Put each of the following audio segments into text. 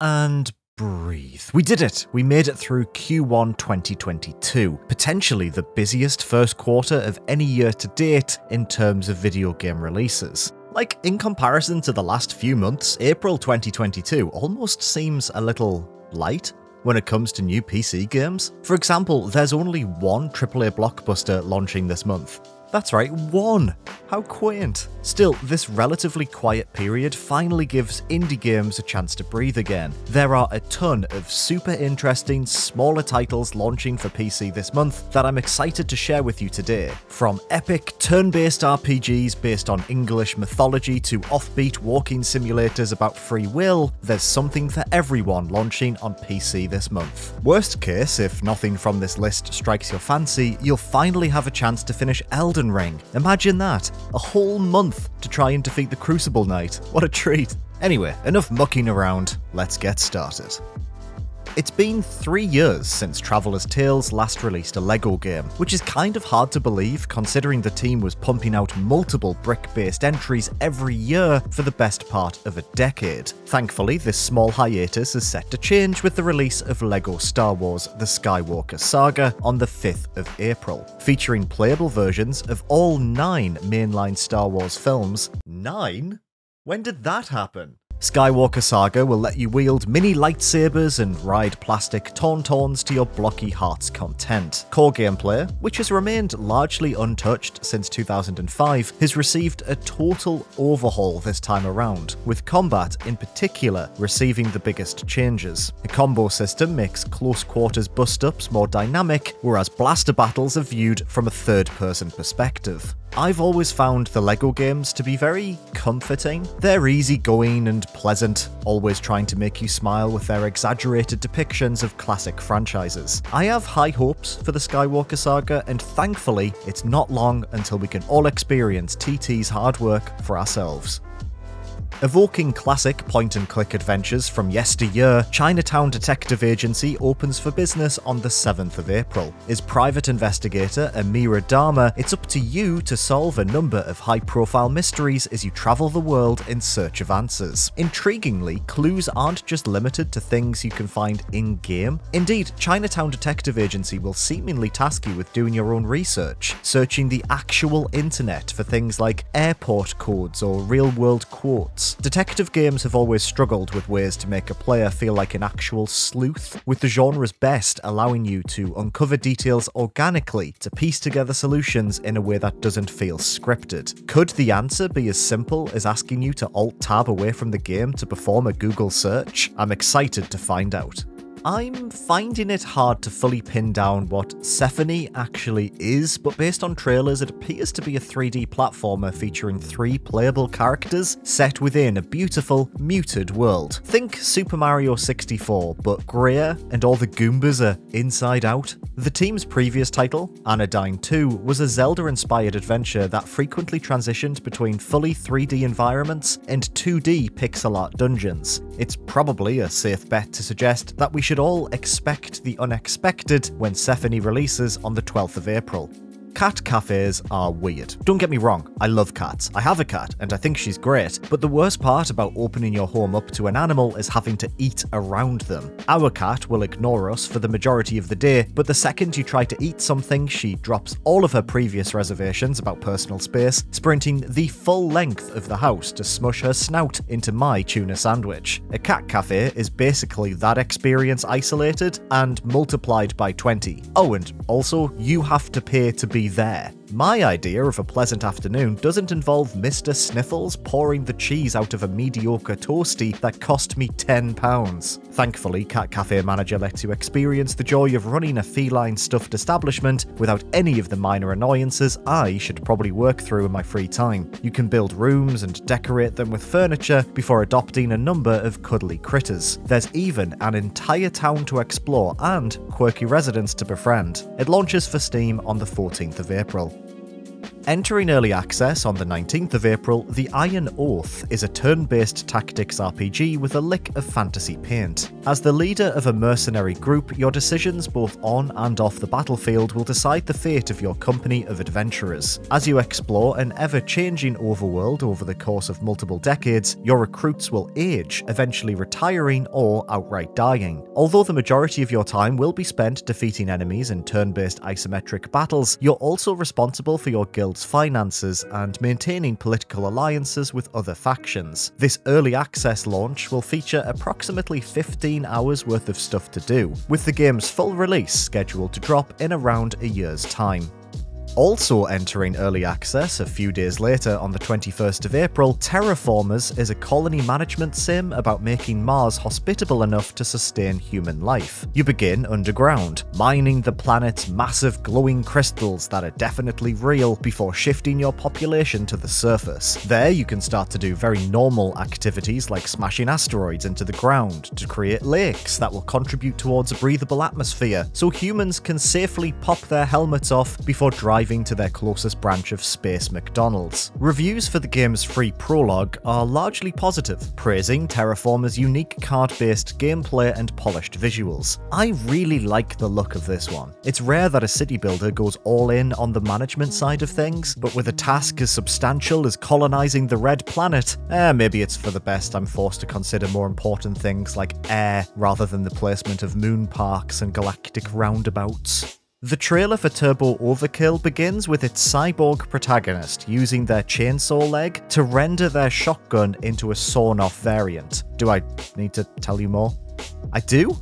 and breathe. We did it! We made it through Q1 2022, potentially the busiest first quarter of any year to date in terms of video game releases. Like, in comparison to the last few months, April 2022 almost seems a little light when it comes to new PC games. For example, there's only one AAA blockbuster launching this month, that's right, one! How quaint. Still, this relatively quiet period finally gives indie games a chance to breathe again. There are a ton of super interesting, smaller titles launching for PC this month that I'm excited to share with you today. From epic, turn-based RPGs based on English mythology to offbeat walking simulators about free will, there's something for everyone launching on PC this month. Worst case, if nothing from this list strikes your fancy, you'll finally have a chance to finish Elden Elden Ring. Imagine that. A whole month to try and defeat the Crucible Knight. What a treat. Anyway, enough mucking around. Let's get started. It's been three years since Traveller's Tales last released a LEGO game, which is kind of hard to believe considering the team was pumping out multiple brick-based entries every year for the best part of a decade. Thankfully, this small hiatus is set to change with the release of LEGO Star Wars The Skywalker Saga on the 5th of April, featuring playable versions of all nine mainline Star Wars films. Nine? When did that happen? Skywalker Saga will let you wield mini lightsabers and ride plastic tauntauns to your blocky heart's content. Core gameplay, which has remained largely untouched since 2005, has received a total overhaul this time around, with combat in particular receiving the biggest changes. The combo system makes close quarters bust-ups more dynamic, whereas blaster battles are viewed from a third-person perspective. I've always found the LEGO games to be very comforting. They're easygoing and pleasant, always trying to make you smile with their exaggerated depictions of classic franchises. I have high hopes for the Skywalker saga, and thankfully, it's not long until we can all experience TT's hard work for ourselves. Evoking classic point-and-click adventures from yesteryear, Chinatown Detective Agency opens for business on the 7th of April. As private investigator Amira Darma, it's up to you to solve a number of high-profile mysteries as you travel the world in search of answers. Intriguingly, clues aren't just limited to things you can find in-game. Indeed, Chinatown Detective Agency will seemingly task you with doing your own research, searching the actual internet for things like airport codes or real-world quotes, detective games have always struggled with ways to make a player feel like an actual sleuth, with the genre's best allowing you to uncover details organically to piece together solutions in a way that doesn't feel scripted. Could the answer be as simple as asking you to alt-tab away from the game to perform a Google search? I'm excited to find out. I'm finding it hard to fully pin down what Sephonie actually is, but based on trailers, it appears to be a 3D platformer featuring three playable characters set within a beautiful, muted world. Think Super Mario 64, but greyer, and all the Goombas are inside out. The team's previous title, Anodyne 2, was a Zelda-inspired adventure that frequently transitioned between fully 3D environments and 2D pixel art dungeons. It's probably a safe bet to suggest that we should should all expect the unexpected when Sephonie releases on the 12th of April. Cat cafes are weird. Don't get me wrong, I love cats. I have a cat, and I think she's great, but the worst part about opening your home up to an animal is having to eat around them. Our cat will ignore us for the majority of the day, but the second you try to eat something, she drops all of her previous reservations about personal space, sprinting the full length of the house to smush her snout into my tuna sandwich. A cat cafe is basically that experience isolated and multiplied by 20. Oh, and also, you have to pay to be there. My idea of a pleasant afternoon doesn't involve Mr. Sniffles pouring the cheese out of a mediocre toasty that cost me £10. Thankfully, Cat Cafe Manager lets you experience the joy of running a feline stuffed establishment without any of the minor annoyances I should probably work through in my free time. You can build rooms and decorate them with furniture before adopting a number of cuddly critters. There's even an entire town to explore and quirky residents to befriend. It launches for Steam on the 14th of April. Entering early access on the 19th of April, The Iron Oath is a turn based tactics RPG with a lick of fantasy paint. As the leader of a mercenary group, your decisions both on and off the battlefield will decide the fate of your company of adventurers. As you explore an ever changing overworld over the course of multiple decades, your recruits will age, eventually retiring or outright dying. Although the majority of your time will be spent defeating enemies in turn based isometric battles, you're also responsible for your guild finances and maintaining political alliances with other factions. This early access launch will feature approximately 15 hours worth of stuff to do, with the game's full release scheduled to drop in around a year's time. Also entering early access a few days later on the 21st of April, Terraformers is a colony management sim about making Mars hospitable enough to sustain human life. You begin underground, mining the planet's massive glowing crystals that are definitely real before shifting your population to the surface. There you can start to do very normal activities like smashing asteroids into the ground to create lakes that will contribute towards a breathable atmosphere so humans can safely pop their helmets off before driving driving to their closest branch of Space McDonald's. Reviews for the game's free prologue are largely positive, praising Terraformer's unique card-based gameplay and polished visuals. I really like the look of this one. It's rare that a city builder goes all in on the management side of things, but with a task as substantial as colonising the Red Planet, eh, maybe it's for the best I'm forced to consider more important things like air rather than the placement of moon parks and galactic roundabouts. The trailer for Turbo Overkill begins with its cyborg protagonist using their chainsaw leg to render their shotgun into a sawn off variant. Do I need to tell you more? I do?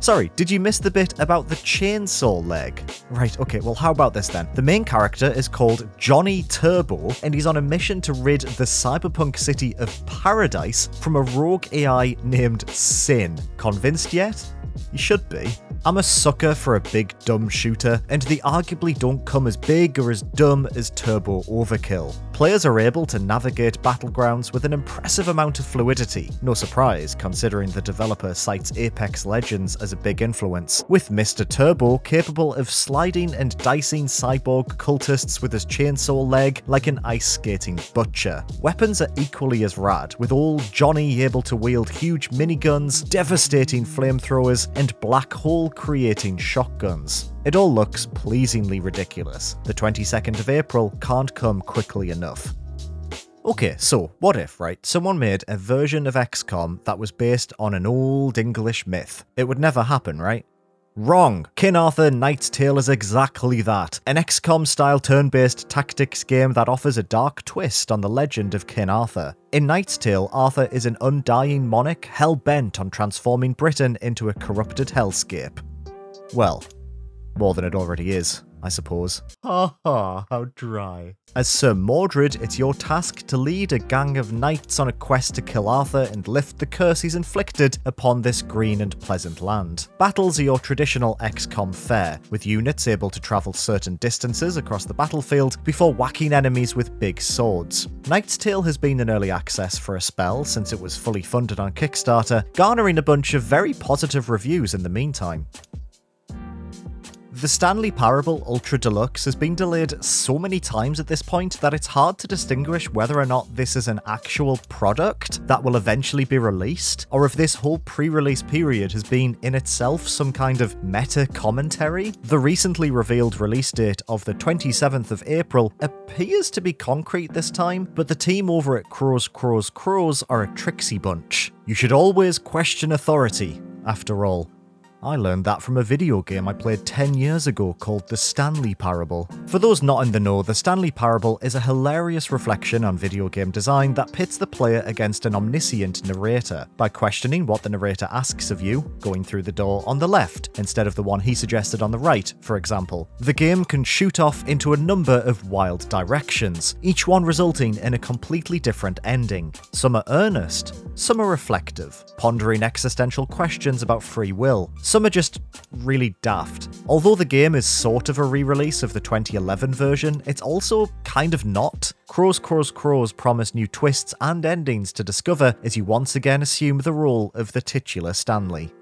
Sorry, did you miss the bit about the chainsaw leg? Right, okay, well, how about this then? The main character is called Johnny Turbo, and he's on a mission to rid the cyberpunk city of Paradise from a rogue AI named Syn. Convinced yet? You should be. I'm a sucker for a big dumb shooter, and they arguably don't come as big or as dumb as Turbo Overkill. Players are able to navigate battlegrounds with an impressive amount of fluidity, no surprise considering the developer cites Apex Legends as a big influence, with Mr. Turbo capable of sliding and dicing cyborg cultists with his chainsaw leg like an ice skating butcher. Weapons are equally as rad, with all Johnny able to wield huge miniguns, devastating flamethrowers, and black hole creating shotguns. It all looks pleasingly ridiculous. The 22nd of April can't come quickly enough. Okay, so what if, right, someone made a version of XCOM that was based on an old English myth? It would never happen, right? Wrong. King Arthur Knight's Tale is exactly that. An XCOM style turn based tactics game that offers a dark twist on the legend of King Arthur. In Knight's Tale, Arthur is an undying monarch hell bent on transforming Britain into a corrupted hellscape. Well, more than it already is. I suppose. Ha ha, how dry. As Sir Mordred, it's your task to lead a gang of knights on a quest to kill Arthur and lift the curse he's inflicted upon this green and pleasant land. Battles are your traditional XCOM fare, with units able to travel certain distances across the battlefield before whacking enemies with big swords. Knight's Tale has been in early access for a spell since it was fully funded on Kickstarter, garnering a bunch of very positive reviews in the meantime. The Stanley Parable Ultra Deluxe has been delayed so many times at this point that it's hard to distinguish whether or not this is an actual product that will eventually be released, or if this whole pre-release period has been in itself some kind of meta commentary. The recently revealed release date of the 27th of April appears to be concrete this time, but the team over at Crows Crows Crows are a tricksy bunch. You should always question authority, after all. I learned that from a video game I played 10 years ago called The Stanley Parable. For those not in the know, The Stanley Parable is a hilarious reflection on video game design that pits the player against an omniscient narrator by questioning what the narrator asks of you, going through the door on the left instead of the one he suggested on the right, for example. The game can shoot off into a number of wild directions, each one resulting in a completely different ending. Some are earnest, some are reflective, pondering existential questions about free will, some are just really daft. Although the game is sort of a re-release of the 2011 version, it's also kind of not. Crows Crows Crows promise new twists and endings to discover as you once again assume the role of the titular Stanley.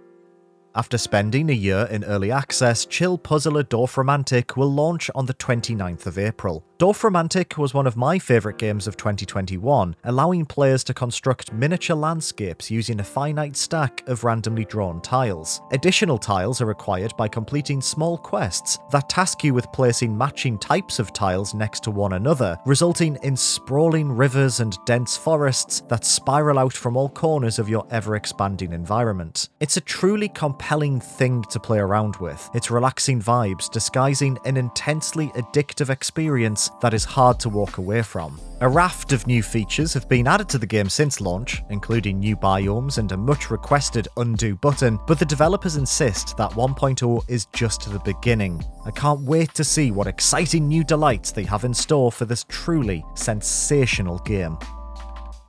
After spending a year in early access, Chill Puzzler Dorfromantik will launch on the 29th of April. Dorfromantik was one of my favourite games of 2021, allowing players to construct miniature landscapes using a finite stack of randomly drawn tiles. Additional tiles are required by completing small quests that task you with placing matching types of tiles next to one another, resulting in sprawling rivers and dense forests that spiral out from all corners of your ever-expanding environment. It's a truly compelling thing to play around with, its relaxing vibes disguising an intensely addictive experience that is hard to walk away from. A raft of new features have been added to the game since launch, including new biomes and a much requested undo button, but the developers insist that 1.0 is just the beginning. I can't wait to see what exciting new delights they have in store for this truly sensational game.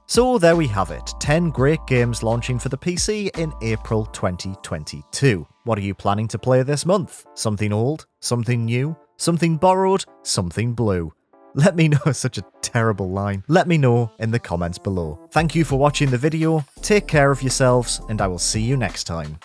So there we have it 10 great games launching for the PC in April 2022. What are you planning to play this month? Something old? Something new? Something borrowed, something blue. Let me know such a terrible line. Let me know in the comments below. Thank you for watching the video, take care of yourselves, and I will see you next time.